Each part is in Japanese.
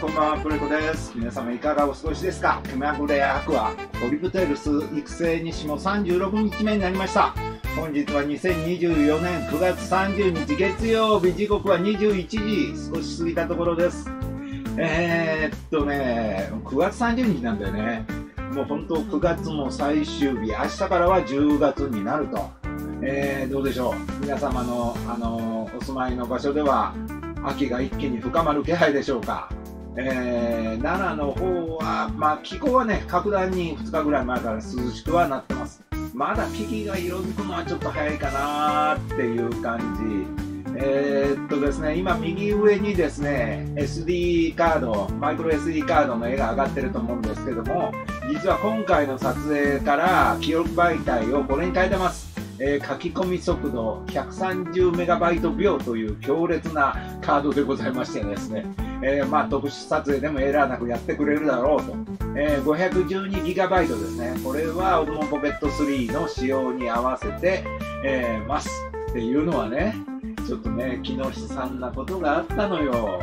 こんばんは、プレコです。皆様いかがお過ごしですかクマグレアクア、オリブテルス育成にしも36日目になりました。本日は2024年9月30日月曜日、時刻は21時、少し過ぎたところです。えー、っとね、9月30日なんだよね。もう本当9月も最終日、明日からは10月になると。えー、どうでしょう。皆様の、あのお住まいの場所では、秋が一気に深まる気配でしょうか。えー、奈良の方は、まあ、気候はね、格段に2日ぐらい前から涼しくはなってます。まだ木々が色づくのはちょっと早いかなっていう感じ。えー、っとですね、今右上にですね、SD カード、マイクロ SD カードの絵が上がってると思うんですけども、実は今回の撮影から記録媒体をこれに変えてます。えー、書き込み速度 130MB 秒という強烈なカードでございましてですね、えー、まあ、特殊撮影でもエラーなくやってくれるだろうと、えー、512GB ですね。これはオルモンポケット3の仕様に合わせて、えますっていうのはねちょっとね気の悲惨なことがあったのよ。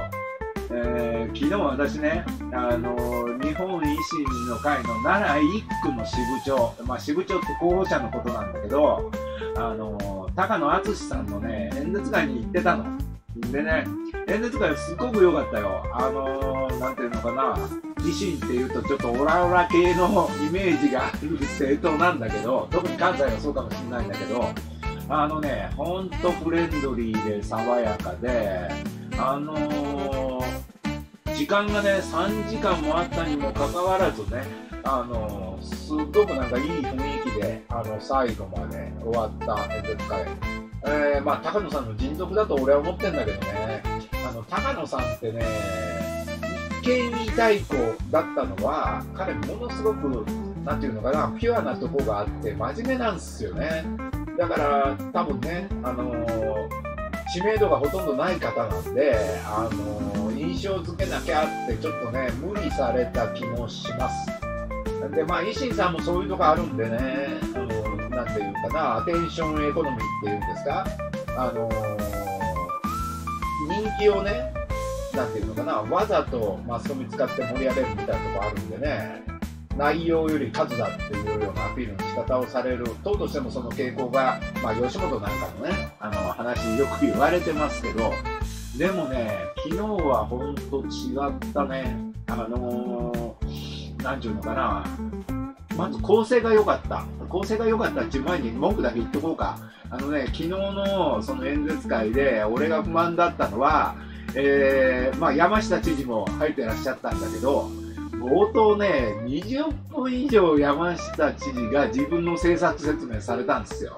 えー、昨日私ね、あの日本維新の会の奈良1区の支部長、まあ、支部長って候補者のことなんだけど、あの高野敦さんのね、演説会に行ってたの。でね、演説会すっごく良かったよ。あのー、なんていうのかな、維新っていうとちょっとオラオラ系のイメージがある政党なんだけど、特に関西はそうかもしれないんだけど、あのね、ほんとフレンドリーで爽やかで、あの、時間がね、3時間もあったにもかかわらずね、あの、すっごくなんかいい雰囲気あの、最後まで終わった演説会。えー、まあ、高野さんの人族だと俺は思ってんだけどね、あの、高野さんってね、一見に太鼓だったのは、彼ものすごく、なんていうのかな、ピュアなとこがあって、真面目なんですよね。だから、多分ね、あのー知名度がほとんどない方なんで、あの印象付けなきゃってちょっとね無理された気もしますでまあ維新さんもそういうとこあるんでねていうかなアテンションエコノミーっていうんですか？あの人気をねなんていうのかなわざとマスコミ使って盛り上げるみたいなとこあるんでね内容より数だっていうようなアピールの仕方をされる党としてもその傾向が、まあ、吉本なんかのねあの話よく言われてますけどでもね昨日は本当違ったね。あの何、ー、て言うのかなまず構成が良かった。構成が良かったっていう前に文句だけ言っとこうかあのね昨日のその演説会で俺が不満だったのは、えーまあ、山下知事も入ってらっしゃったんだけど冒頭ね、20分以上山下知事が自分の政策説明されたんですよ。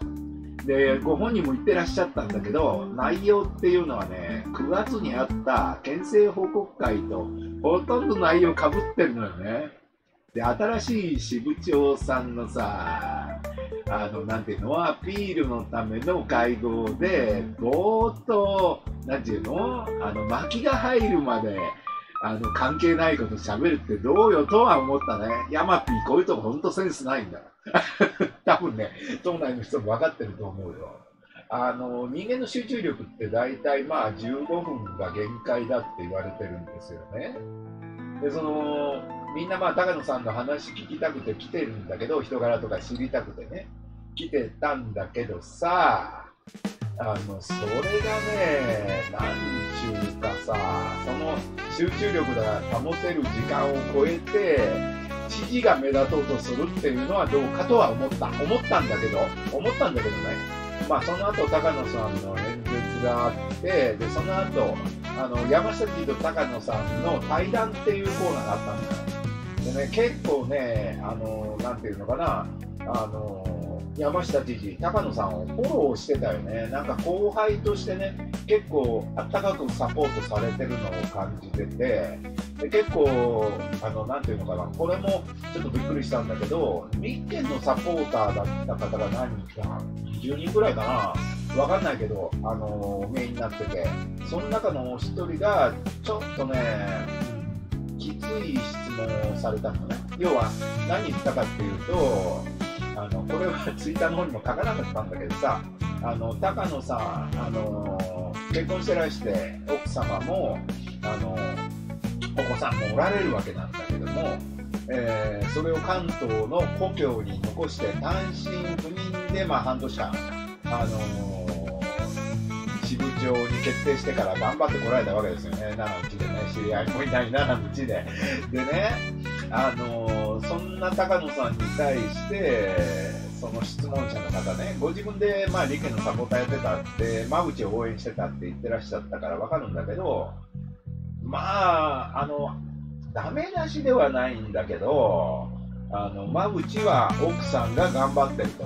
で、ご本人も言ってらっしゃったんだけど、内容っていうのはね、9月にあった県政報告会とほとんど内容かぶってるのよね。で、新しい支部長さんのさ、あの、なんていうの、アピールのための会合で、冒頭、なんていうの？あの、巻きが入るまで、あの、関係ないこと喋るってどうよとは思ったね。ヤマピーこういうとこほんとセンスないんだ。多分ね、党内の人も分かってると思うよ。あの、人間の集中力って大体まあ15分が限界だって言われてるんですよね。で、その、みんなまあ高野さんの話聞きたくて来てるんだけど、人柄とか知りたくてね、来てたんだけどさ、あの、それがね、なんちゅうかさ、その集中力が保てる時間を超えて、知事が目立とうとするっていうのはどうかとは思った。思ったんだけど、思ったんだけどね。まあ、その後、高野さんの演説があって、で、その後、あの、山下知事と高野さんの対談っていうコーナーがあったんだよ。ね、結構ね、あの、なんていうのかな、あの、山下知事、高野さんをフォローしてたよね、なんか後輩としてね、結構あったかくサポートされてるのを感じてて、で結構、あのなんていうのかな、これもちょっとびっくりしたんだけど、立憲のサポーターだった方が何人か、20人ぐらいかな、わかんないけど、あのメインになってて、その中のお一人が、ちょっとね、きつい質問をされたのね。要は、何言ったかっていうと、あのこれは ツイッターの方にも書かなかったんだけどさあの高野さんあの結婚してらして奥様もあのお子さんもおられるわけなんだけども、えー、それを関東の故郷に残して単身赴任で、まあ、半年間、あのー、支部長に決定してから頑張ってこられたわけですよね、奈良の地でね、知り合いもいない奈良の地で。でね、あのー、そんな高野さんに対して、その質問者の方ね、ご自分で、まあ、理系のサポーターやってたって、間口を応援してたって言ってらっしゃったから分かるんだけど、まあ、あの、ダメ出しではないんだけど、あの、間口は奥さんが頑張ってると。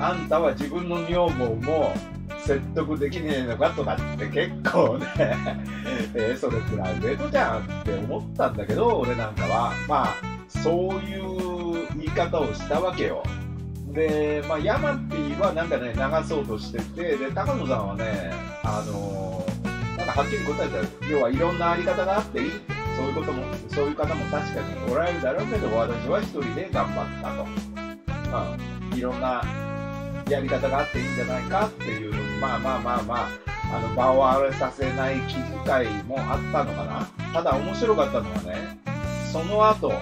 あんたは自分の女房も説得できねえのかとかって結構ね えー、それプライベートじゃんって思ったんだけど、俺なんかは。まあ、そういう言い方をしたわけよ。で、まあ、ヤマピーはなんかね、流そうとしてて、で、高野さんはね、あのー、なんかはっきり答えた要はいろんなあり方があっていいってそういうことも、そういう方も確かにおられるだろうけど、私は一人で頑張ったと。まあ、いろんなやり方があっていいんじゃないかっていう、まあまあまあまあ、あの場を荒れさせない気遣いもあったのかな。ただ面白かったのはね、その後、で、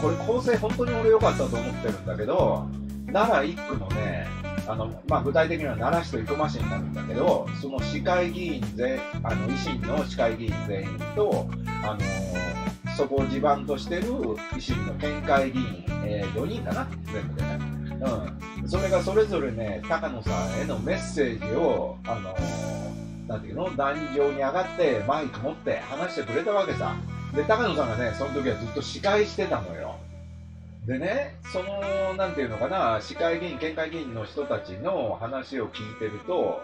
これ構成本当に俺良かったと思ってるんだけど、奈良1区のね、あのまあ、具体的には奈良市と生駒市になるんだけど、その市会議員全あの維新の市会議員全員と、あのー、そこを地盤としてる維新の県会議員、えー、4人かな、全部でね。うん、それがそれぞれね、高野さんへのメッセージを、あのー、なんていうの、壇上に上がってマイク持って話してくれたわけさ。で、高野さんがね、その時はずっと司会してたのよ。でね、その、なんていうのかな、市会議員、県会議員の人たちの話を聞いてると、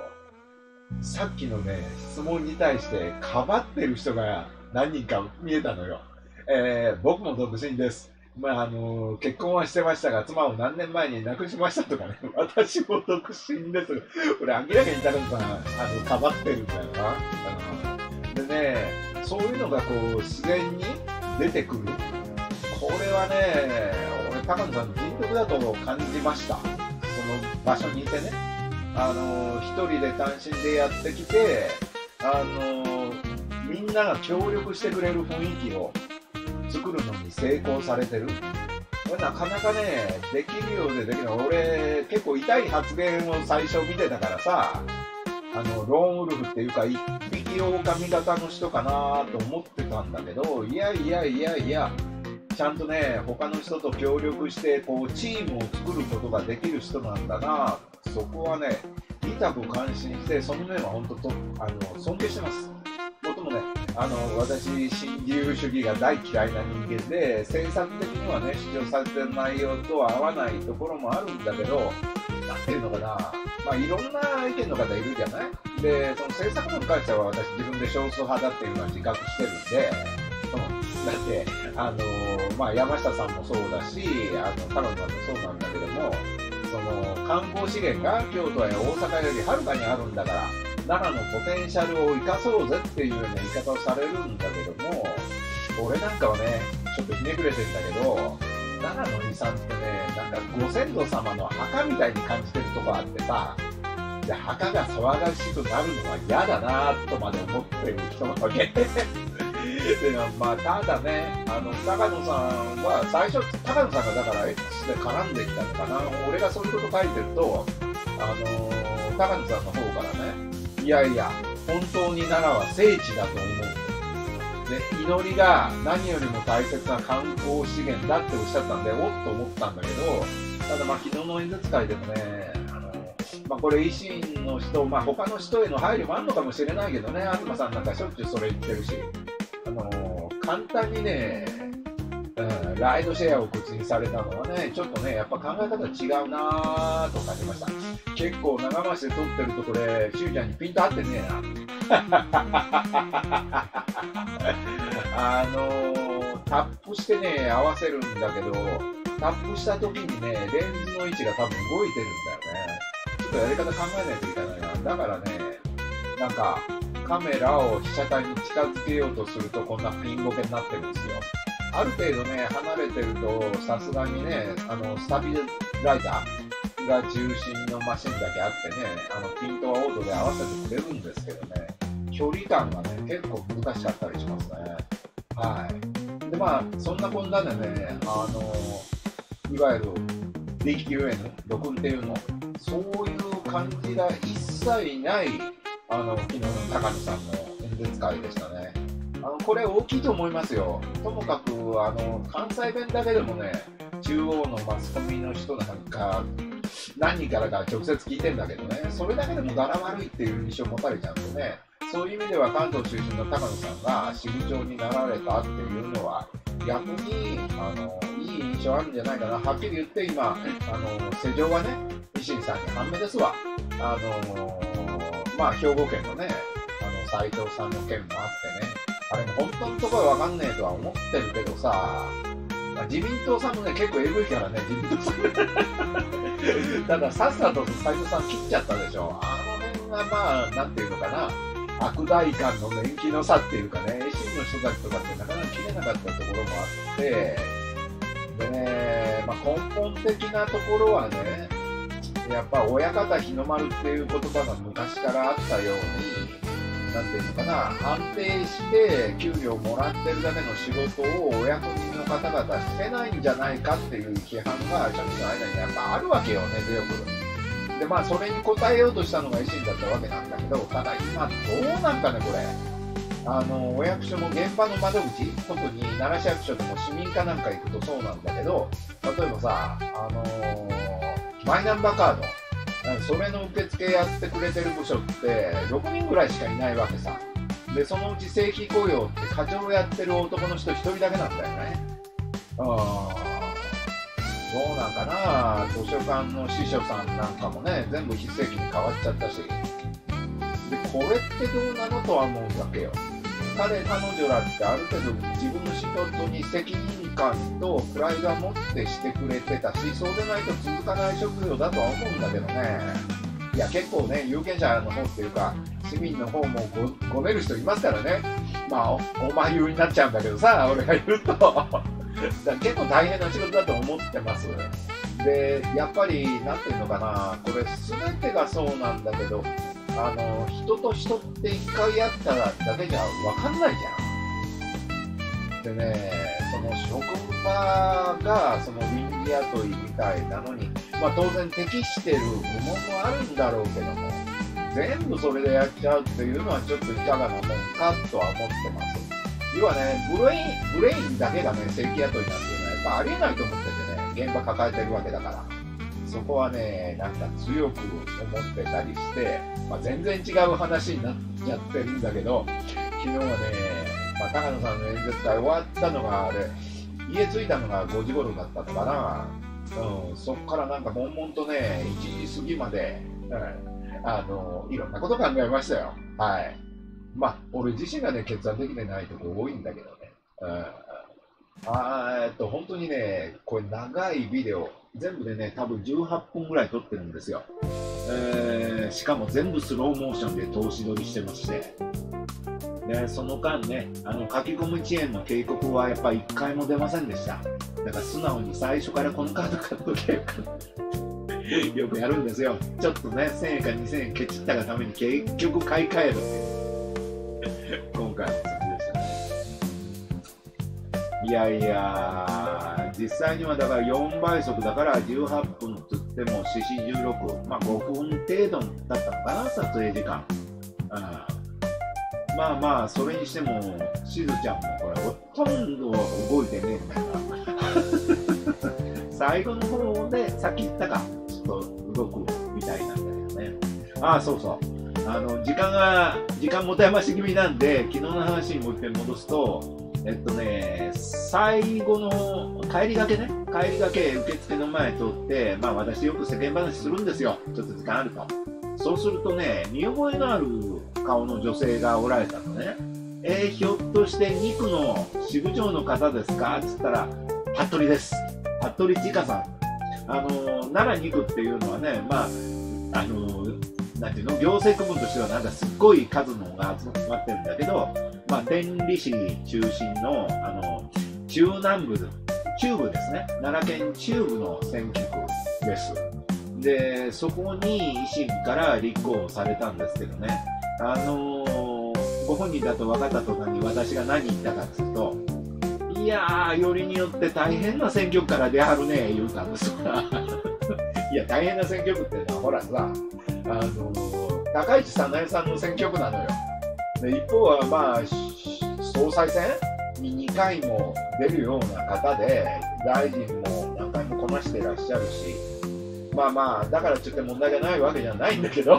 さっきのね、質問に対してかばってる人が何人か見えたのよ。えー、僕も独身です。まあ、あの結婚はしてましたが、妻を何年前に亡くしましたとかね、私も独身です。俺、明らかに高野さん、あの、かばってるんだよな。でね、そういうのがこう、自然に出てくる。これはね、俺、高野さんの人徳だと感じました。その場所にいてね。あの、一人で単身でやってきて、あの、みんなが協力してくれる雰囲気を作るのに成功されてる。これなかなかね、できるようでできない。俺、結構痛い発言を最初見てたからさ、あの、ローンウルフっていうか、一匹狼型の人かなと思ってたんだけど、いやいやいやいや、ちゃんとね、他の人と協力して、こう、チームを作ることができる人なんだな、そこはね、痛く感心して、その面は本当と、あの、尊敬してます。あの、私、新自由主義が大嫌いな人間で、政策的にはね、主張されてる内容とは合わないところもあるんだけど、なんていうのかな、まあ、いろんな意見の方いるじゃない？で、その政策に関しては私自分で少数派だっていうのは自覚してるんで、うん。だって、あのまあ、山下さんもそうだし、あの太郎さんもそうなんだけども、その観光資源が京都や大阪よりはるかにあるんだから、奈良のポテンシャルを生かそうぜっていうような言い方をされるんだけども、俺なんかはね、ちょっとひねくれてんだけど、奈良の遺産ってね、なんかご先祖様の墓みたいに感じてるとこあってさ、で墓が騒がしくなるのは嫌だなとまで思ってる人なわけ。でまあ、ただね、あの高野さんは最初、高野さんがだから X で絡んできたのかな、俺がそういうこと書いてると、あの、高野さんの方からね、いやいや、本当に奈良は聖地だと思う。で祈りが何よりも大切な観光資源だっておっしゃったんで、おっと思ったんだけど、ただまあ昨日の演説会でもね、あのまあ、これ維新の人、まあ、他の人への配慮もあるのかもしれないけどね、東さんなんかしょっちゅうそれ言ってるし、あの簡単にね、うん、ライドシェアを口にされたのはね、ちょっとね、やっぱ考え方違うなぁと感じました。結構長回しで撮ってるとこれ、しゅうちゃんにピント合ってねえな。あのー、タップしてね、合わせるんだけど、タップした時にね、レンズの位置が多分動いてるんだよね。ちょっとやり方考えないといけないな。だからね、なんか、カメラを被写体に近づけようとするとこんなピンボケになってるんですよ。ある程度ね、離れてるとさすがにね、あの、スタビライザーが中心のマシンだけあってね、あの、ピントはオートで合わせてくれるんですけどね、距離感がね、結構難しかったりしますね。はい。で、まあ、そんなこんなでね、あの、いわゆる DQN、録音っていうの、そういう感じが一切ない、あの、昨日の高野さんの演説会でしたね。これ大きいと思いますよ。ともかく、あの、関西弁だけでもね、中央のマスコミの人なんか、何人からか直接聞いてんだけどね、それだけでも柄悪いっていう印象を持たれちゃうんでね、そういう意味では関東中心の高野さんが支部長になられたっていうのは、逆にあのいい印象あるんじゃないかな、はっきり言って今、あの世情はね、維新さんに半目ですわ。あのまあ、兵庫県のね、あの斉藤さんの件もあってね、あれ本当のところは分かんねえとは思ってるけどさ、自民党さんもね、結構えぐいからね、自民党さん。だからさっさと斉藤さん切っちゃったでしょ。あの辺がまあ、なんていうのかな、悪代官の年季の差っていうかね、維新の人たちとかってなかなか切れなかったところもあって、でね、まあ、根本的なところはね、やっぱ親方日の丸っていう言葉が昔からあったように、なんていうのかな、安定して給料もらってるだけの仕事をお役人の方々してないんじゃないかっていう批判が社民の間にやっぱあるわけよね、強く。でまあそれに応えようとしたのが維新だったわけなんだけどただ今どうなんかねこれあのお役所も現場の窓口特に奈良市役所でも市民課なんか行くとそうなんだけど例えばさあのー、マイナンバーカードそれの受付やってくれてる部署って6人ぐらいしかいないわけさ。でそのうち正規雇用って課長やってる男の人1人だけなんだよね。うんどうなんかな。図書館の司書さんなんかもね全部非正規に変わっちゃったし。でこれってどうなのとは思うんだけよ。彼彼女らってある程度自分の仕事に責任感とプライドは持ってしてくれてたしそうでないと続かない職業だとは思うんだけどねいや結構ね有権者の方っていうか市民の方もごごめる人いますからねまあお前言うになっちゃうんだけどさ俺が言うと だ結構大変な仕事だと思ってます。で、やっぱり、なんていうのかな、これ、すべてがそうなんだけど、あの人と人って一回やっただけじゃ分かんないじゃん。でね、の職場がその倫理雇いみたいなのに、まあ、当然適してる部門もあるんだろうけども、全部それでやっちゃうっていうのはちょっといかがなもんかとは思ってます。要はね、ブレイン、ブレインだけがね、正規雇いなんていうのはやっぱありえないと思っててね、現場抱えてるわけだから。そこはね、なんか強く思ってたりして、まあ、全然違う話になっちゃってるんだけど、昨日はね、まあ、高野さんの演説会終わったのがあれ、家着いたのが5時頃だったのかな。うん、そこからなんか悶々とね、1時過ぎまで、うん、あの、いろんなこと考えましたよ。はい。まあ、俺自身がね、決断できてないとこ多いんだけどね。うん。あえっと、本当にね、これ長いビデオ、全部でね、多分18分ぐらい撮ってるんですよ。えー、しかも全部スローモーションで通し撮りしてまして。で、その間ね、あの書き込み遅延の警告はやっぱ1回も出ませんでした。だから素直に最初からこのカード買っとけよよくやるんですよ。ちょっとね、1000円か2000円ケチったがために結局買い替えるっていう。今回の作でしたね。いやいや、実際にはだから4倍速だから18分つっても、四四16、まあ5分程度だったのかな、撮影時間。うん、まあまあ、それにしても、しずちゃんもこれ、ほとんど動いてねえんだから。最後の方で先行ったか、ちょっと動くみたいなんだけどね。ああ、そうそう。あの時間が時間持て余し気味なんで昨日の話にもう一回戻すとえっとね最後の帰りがけね帰りがけ受付の前通ってまあ私よく世間話するんですよちょっと時間あるとそうするとね見覚えのある顔の女性がおられたのねえー、ひょっとして肉の支部長の方ですか？っつったら服部です服部千佳さんあの奈良肉っていうのはねまああのなんていうの？行政区分としてはなんかすっごい数のが集まってるんだけど、まあ、天理市中心のあの中南部中部ですね。奈良県中部の選挙区です。でそこに維新から立候補されたんですけどね。あのー、ご本人だと分かった途端に私が何言ったかっていうといやー、よりによって大変な選挙区から出はるね、言うたんですが。いや、大変な選挙区っていうのは、ほらさ、あの高市早苗さんの選挙区なのよ。で一方は、まあ、総裁選に2回も出るような方で、大臣も何回もこなしてらっしゃるし、まあまあ、だからちょっと問題がないわけじゃないんだけど、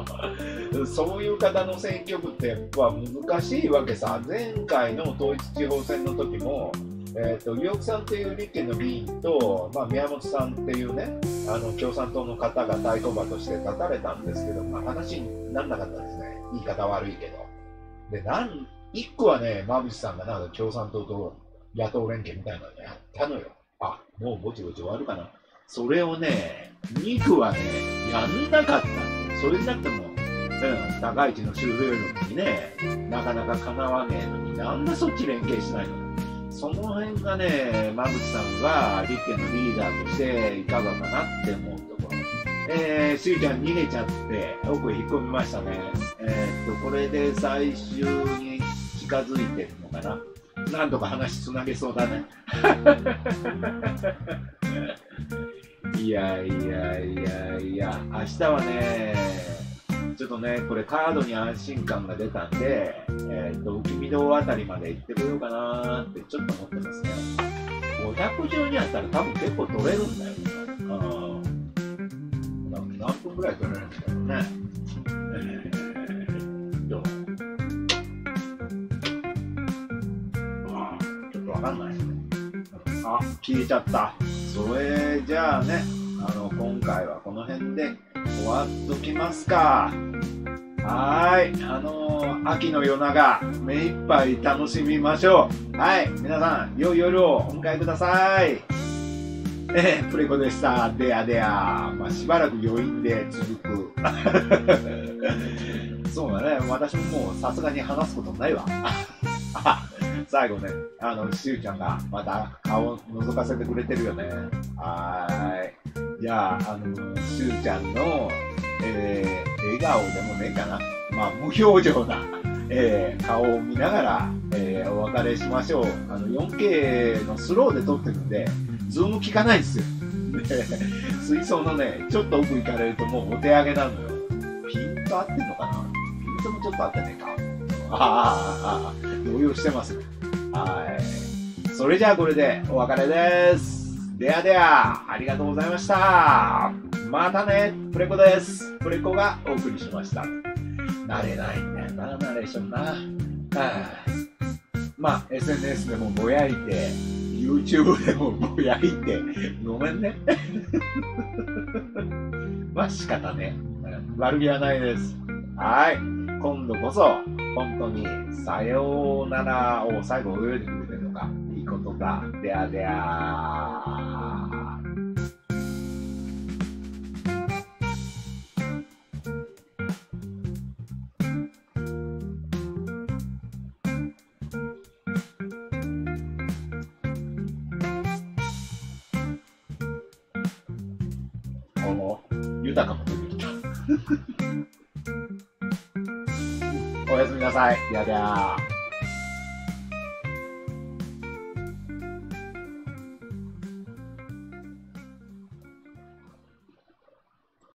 そういう方の選挙区ってやっぱ難しいわけさ。前回の統一地方選の時も、えーと、とさんっていう立憲の議員と、まあ、宮本さんっていうね、あの共産党の方が対抗馬として立たれたんですけど、まあ、話にならなかったですね。言い方悪いけど。で、なん一個はね、馬渕さんがなんか共産党と野党連携みたいなのやったのよ。あ、もうぼちぼち終わるかな。それをね、2区はね、やんなかったんで、それになっても、うん、高市の周辺力にね、なかなかかなわねえのになんでそっち連携しないの？その辺がね、馬渕さんが立憲のリーダーとしていかがかなって思うところ。えー、しゅうちゃん逃げちゃって、奥引っ込みましたね。えー、っと、これで最終に近づいてるのかな。なんとか話つなげそうだね。いやいやいやいや、明日はね、ちょっとね、これカードに安心感が出たんで、えっ、と、浮見堂あたりまで行ってこようかなってちょっと思ってますね。512あったら多分結構取れるんだよ。うん。何分ぐらい取れるんですかね。えー、あ、消えちゃった。それじゃあね、あの、今回はこの辺で終わっときますか。はい。あのー、秋の夜長、目いっぱい楽しみましょう。はい。皆さん、良い夜をお迎えください。えー、プレコでした。でやでや。まあ、しばらく余韻で続く。そうだね。私ももうさすがに話すことないわ。最後ね、あの、しゅうちゃんがまた顔を覗かせてくれてるよね。はーい。じゃあ、あの、しゅうちゃんの、えー、笑顔でもねえかな。まあ、無表情な、えー、顔を見ながら、えー、お別れしましょう。あの、4K のスローで撮ってるんで、ズーム効かないんですよ。水槽のね、ちょっと奥行かれるともうお手上げなのよ。ピント合ってんのかな？ピントもちょっと合ってねえか。ああ、動揺してますね。はい。それじゃあこれでお別れです。ではでは、ありがとうございました。またね、プレコです。プレコがお送りしました。慣れないんだよな、ナレーションな。はあ、まあ、SNS でもぼやいて、YouTube でもぼやいて、ごめんね。まあ仕方ね。悪気はないです。はい。今度こそ、本当に、さようならを最後泳いでくれるのが、いいことだ、であであ。た。おやすみなさい。やだー。